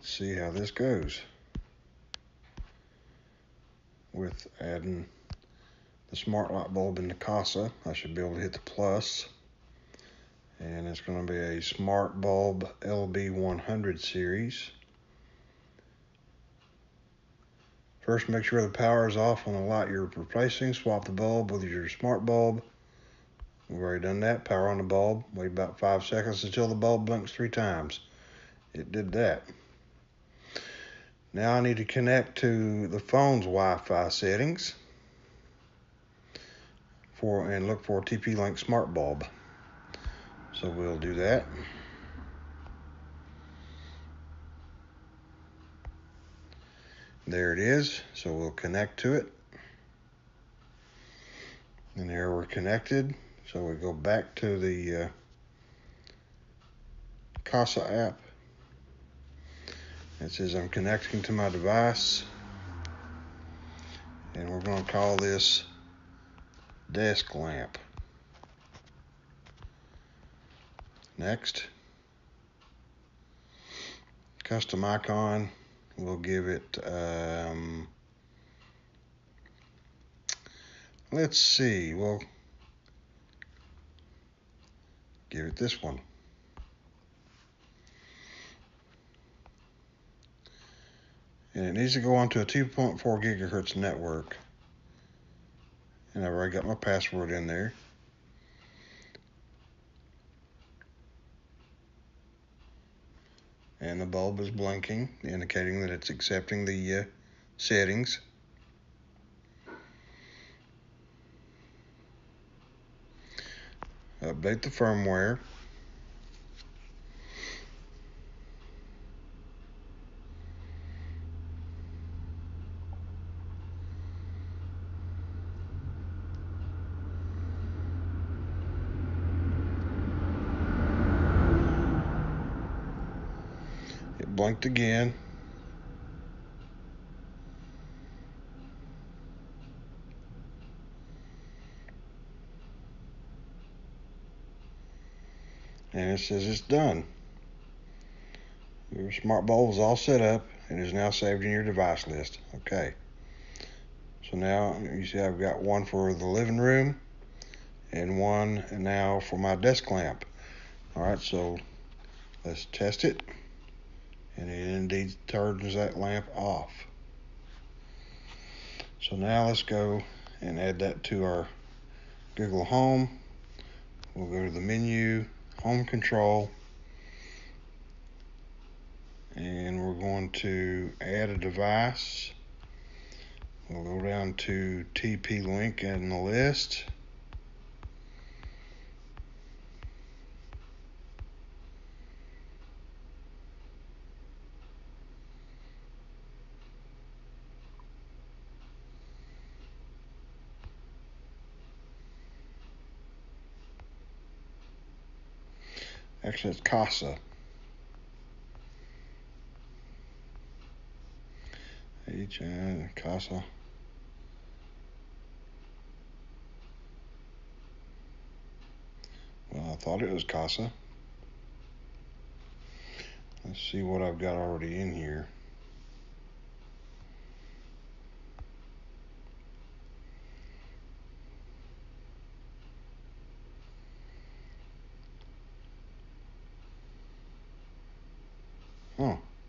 let's see how this goes with adding the smart light bulb in the Kasa. I should be able to hit the plus. And it's going to be a smart bulb LB100 series. First, make sure the power is off on the light you're replacing. Swap the bulb with your smart bulb. We've already done that. Power on the bulb. Wait about five seconds until the bulb blinks three times. It did that. Now I need to connect to the phone's Wi-Fi settings for and look for TP-Link Smart Bulb. So we'll do that. There it is. So we'll connect to it. And there we're connected. So we go back to the uh, Kasa app it says I'm connecting to my device. And we're going to call this desk lamp. Next. Custom icon. We'll give it, um, let's see, we'll give it this one. And it needs to go onto a 2.4 gigahertz network. And I've already got my password in there. And the bulb is blinking, indicating that it's accepting the uh, settings. Update the firmware. Blinked again. And it says it's done. Your smart bulb is all set up and is now saved in your device list. Okay. So now you see I've got one for the living room and one now for my desk lamp. All right, so let's test it and it indeed turns that lamp off. So now let's go and add that to our Google Home. We'll go to the menu, Home Control, and we're going to add a device. We'll go down to TP Link in the list. Actually, it's Kasa. H N Kasa. Well, I thought it was Casa. Let's see what I've got already in here.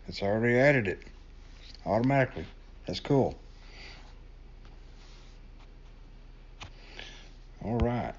It's already added it automatically. That's cool. All right.